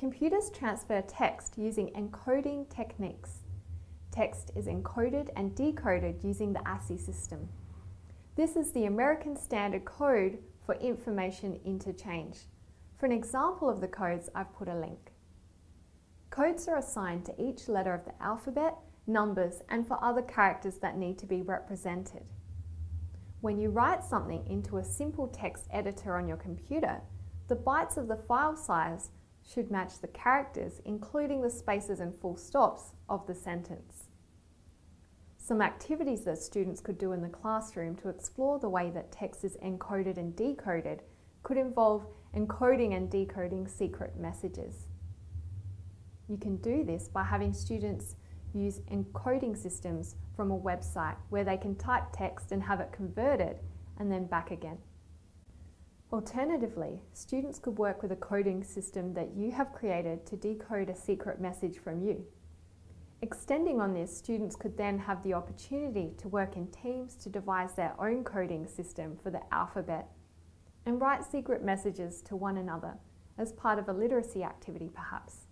Computers transfer text using encoding techniques. Text is encoded and decoded using the ASCII system. This is the American Standard Code for Information Interchange. For an example of the codes, I've put a link. Codes are assigned to each letter of the alphabet, numbers, and for other characters that need to be represented. When you write something into a simple text editor on your computer, the bytes of the file size should match the characters, including the spaces and full stops of the sentence. Some activities that students could do in the classroom to explore the way that text is encoded and decoded could involve encoding and decoding secret messages. You can do this by having students use encoding systems from a website where they can type text and have it converted and then back again. Alternatively, students could work with a coding system that you have created to decode a secret message from you. Extending on this, students could then have the opportunity to work in teams to devise their own coding system for the alphabet and write secret messages to one another as part of a literacy activity perhaps.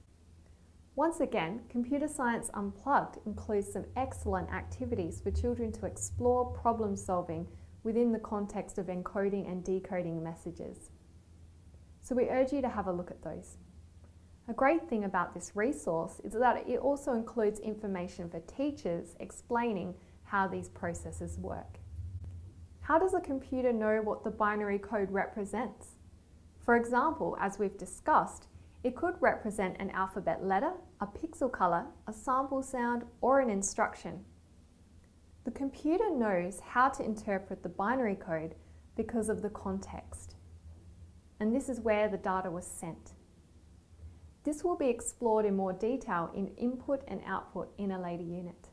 Once again, Computer Science Unplugged includes some excellent activities for children to explore problem solving within the context of encoding and decoding messages. So we urge you to have a look at those. A great thing about this resource is that it also includes information for teachers explaining how these processes work. How does a computer know what the binary code represents? For example, as we've discussed, it could represent an alphabet letter, a pixel color, a sample sound, or an instruction. The computer knows how to interpret the binary code because of the context. And this is where the data was sent. This will be explored in more detail in input and output in a later unit.